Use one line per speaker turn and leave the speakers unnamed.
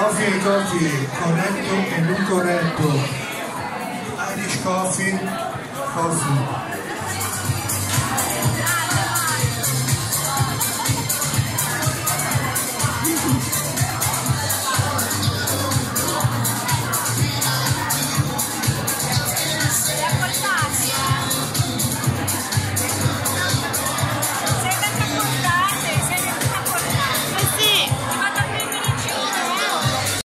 Coffee, coffee, corretto e non corretto. Irish coffee, coffee.